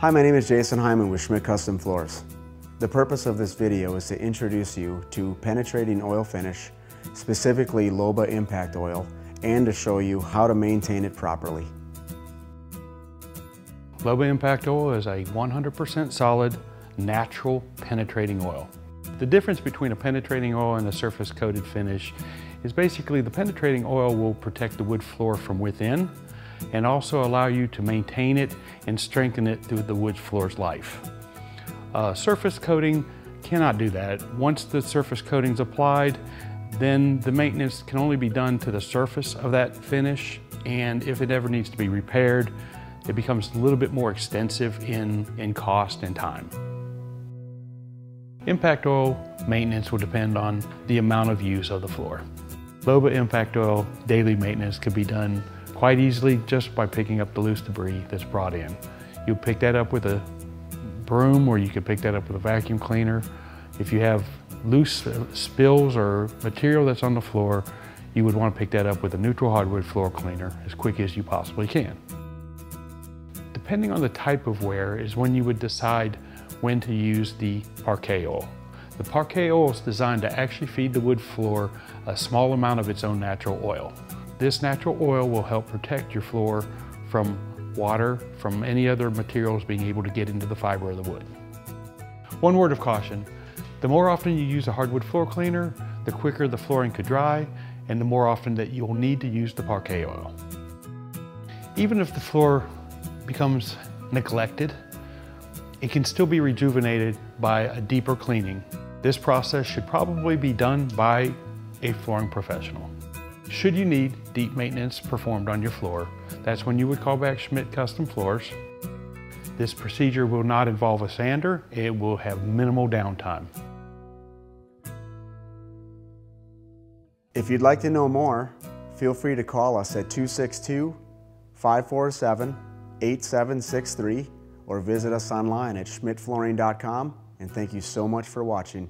Hi, my name is Jason Hyman with Schmidt Custom Floors. The purpose of this video is to introduce you to penetrating oil finish, specifically Loba Impact Oil, and to show you how to maintain it properly. Loba Impact Oil is a 100% solid, natural penetrating oil. The difference between a penetrating oil and a surface coated finish is basically the penetrating oil will protect the wood floor from within and also allow you to maintain it and strengthen it through the wood floor's life. Uh, surface coating cannot do that. Once the surface coating is applied, then the maintenance can only be done to the surface of that finish and if it ever needs to be repaired, it becomes a little bit more extensive in, in cost and time. Impact oil maintenance will depend on the amount of use of the floor. Loba Impact Oil daily maintenance could be done quite easily just by picking up the loose debris that's brought in. You pick that up with a broom or you can pick that up with a vacuum cleaner. If you have loose uh, spills or material that's on the floor, you would want to pick that up with a neutral hardwood floor cleaner as quick as you possibly can. Depending on the type of wear is when you would decide when to use the parquet oil. The parquet oil is designed to actually feed the wood floor a small amount of its own natural oil. This natural oil will help protect your floor from water, from any other materials being able to get into the fiber of the wood. One word of caution, the more often you use a hardwood floor cleaner, the quicker the flooring could dry, and the more often that you'll need to use the parquet oil. Even if the floor becomes neglected, it can still be rejuvenated by a deeper cleaning. This process should probably be done by a flooring professional. Should you need deep maintenance performed on your floor, that's when you would call back Schmidt Custom Floors. This procedure will not involve a sander. It will have minimal downtime. If you'd like to know more, feel free to call us at 262 547 8763 or visit us online at schmidtflooring.com and thank you so much for watching.